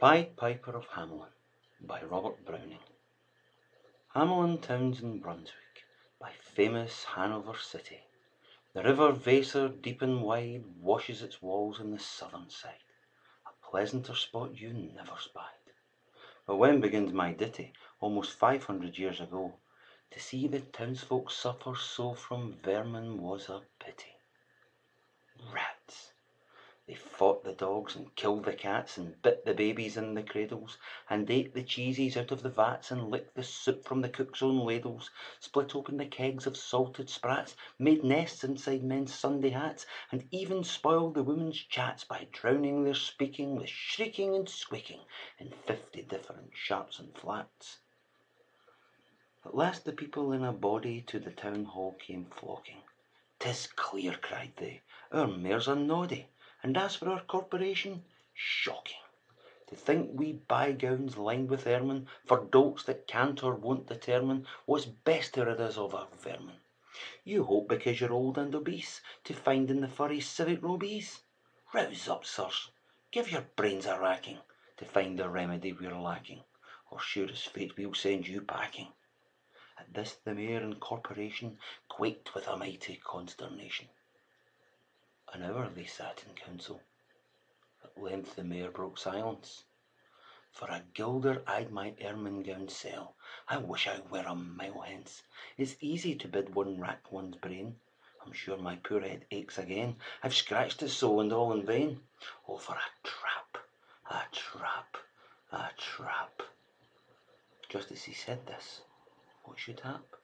Pied Piper of Hamelin by Robert Browning Hamelin town's in Brunswick, by famous Hanover city. The river Weser, deep and wide, washes its walls on the southern side. A pleasanter spot you never spied. But when begins my ditty, almost five hundred years ago, to see the townsfolk suffer so from vermin was a pity. Rats! They fought the dogs, and killed the cats, and bit the babies in the cradles, and ate the cheeses out of the vats, and licked the soup from the cook's own ladles, split open the kegs of salted sprats, made nests inside men's Sunday hats, and even spoiled the women's chats by drowning their speaking with shrieking and squeaking in fifty different sharps and flats. At last the people in a body to the town hall came flocking. "'Tis clear," cried they, "our mayor's a noddy, and as for our corporation, shocking! To think we buy gowns lined with ermine, for dolts that can't or won't determine what's best to rid us of our vermin. You hope, because you're old and obese, to find in the furry civic robies? Rouse up, sirs! Give your brains a racking to find the remedy we're lacking, or sure as fate we'll send you packing. At this the mayor and corporation quaked with a mighty consternation. An hour they sat in council. At length the mayor broke silence. For a guilder I'd my ermine gown sell. I wish I were a mile hence. It's easy to bid one rack one's brain. I'm sure my poor head aches again. I've scratched it so, and all in vain. Oh, for a trap, a trap, a trap! Just as he said this, what should hap?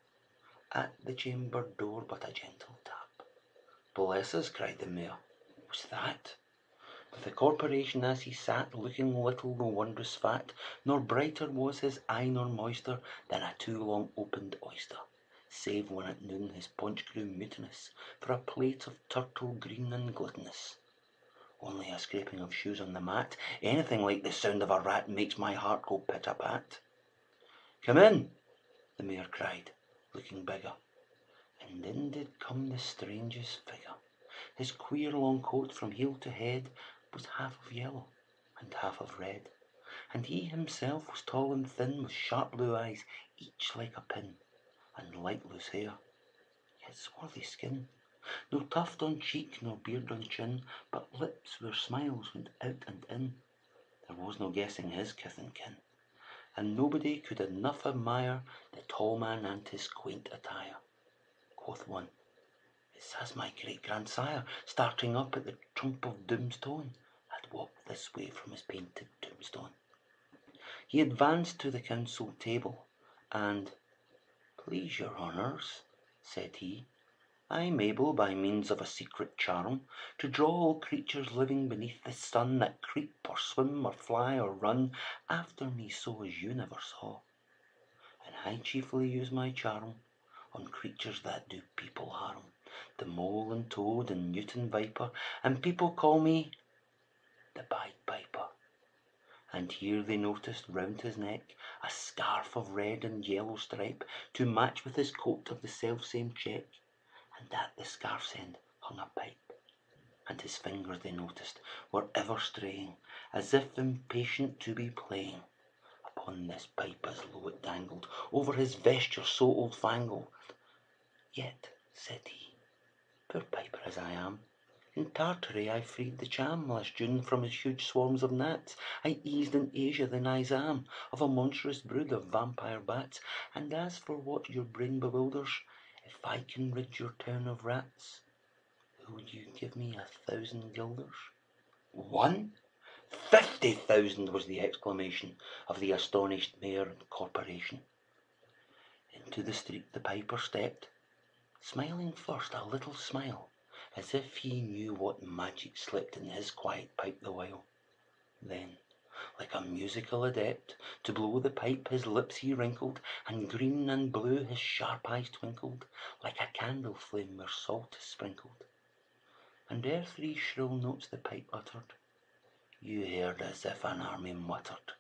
At the chamber door but a gentle tap. "Bless us!" cried the mayor. "What's that?" But the corporation as he sat, Looking little though wondrous fat, Nor brighter was his eye nor moister Than a too long opened oyster, Save when at noon his paunch grew mutinous For a plate of turtle green and glutinous. Only a scraping of shoes on the mat, Anything like the sound of a rat, Makes my heart go pit a pat. "Come in!" the mayor cried, looking bigger. And in did come the strangest figure. His queer long coat from heel to head Was half of yellow and half of red. And he himself was tall and thin, With sharp blue eyes, each like a pin, And light loose hair, yet swarthy skin. No tuft on cheek, nor beard on chin, But lips where smiles went out and in. There was no guessing his kith and kin and nobody could enough admire the tall man and his quaint attire. Quoth one, "It's as my great grandsire, starting up at the trump of doom's tone, had walked this way from his painted tombstone." He advanced to the council table, and, "Please your honors," said he, I'm able, by means of a secret charm, To draw all creatures living beneath the sun, That creep, or swim, or fly, or run After me so as you never saw. And I chiefly use my charm On creatures that do people harm, The mole and toad and newt and viper, And people call me the Pied Piper. And here they noticed round his neck A scarf of red and yellow stripe, To match with his coat of the selfsame check and at the scarf's end hung a pipe. And his fingers, they noticed, were ever straying, as if impatient to be playing upon this pipe as low it dangled over his vesture so old fangled. Yet, said he, poor piper as I am, in Tartary I freed the Cham last June from his huge swarms of gnats. I eased in Asia the Nizam of a monstrous brood of vampire bats. And as for what your brain bewilders, if I can rid your town of rats, will you give me a thousand guilders? One? Fifty thousand was the exclamation of the astonished mayor and corporation. Into the street the piper stepped, smiling first a little smile, as if he knew what magic slept in his quiet pipe the while. Then like a musical adept. To blow the pipe his lips he wrinkled, And green and blue his sharp eyes twinkled, Like a candle flame where salt is sprinkled. And ere three shrill notes the pipe uttered, You heard as if an army muttered,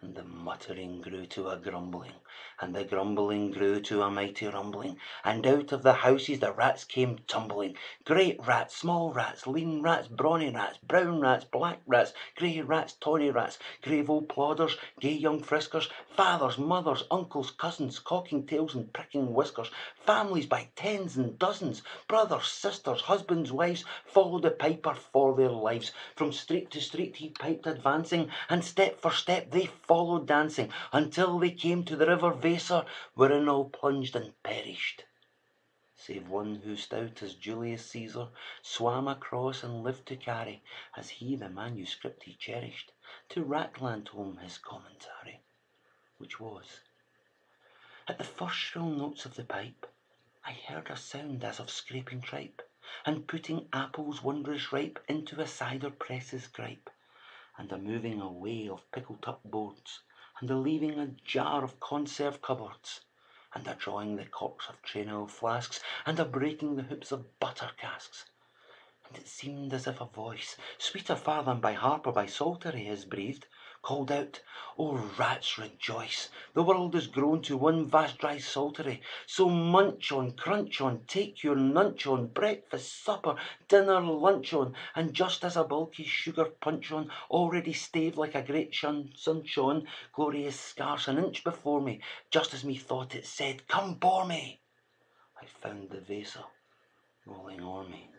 And the muttering grew to a grumbling, and the grumbling grew to a mighty rumbling, and out of the houses the rats came tumbling great rats, small rats, lean rats, brawny rats, brown rats, black rats, grey rats, tawny rats, grave old plodders, gay young friskers, fathers, mothers, uncles, cousins, cocking tails and pricking whiskers, families by tens and dozens, brothers, sisters, husbands, wives, followed the piper for their lives. From street to street he piped advancing, and step for step they followed dancing, until they came to the river Weser, wherein all plunged and perished. Save one who, stout as Julius Caesar, swam across and lived to carry, as he the manuscript he cherished, to Ratland home his commentary, which was At the first shrill notes of the pipe, I heard a sound as of scraping tripe, and putting apples wondrous ripe into a cider press's gripe, and a moving away of pickled up boards, and a leaving a jar of conserve cupboards, and a drawing the corks of trenail flasks, and a breaking the hoops of butter casks. And it seemed as if a voice, sweeter far than by harp or by psaltery is breathed, called out, O rats, rejoice! The world is grown to one vast drysaltery. So munch on, crunch on, take your nuncheon, breakfast, supper, dinner, lunch on, and just as a bulky sugar puncheon, already staved like a great sun, sun shone, glory is scarce an inch before me, just as methought it said, Come bore me! I found the Weser rolling o'er me.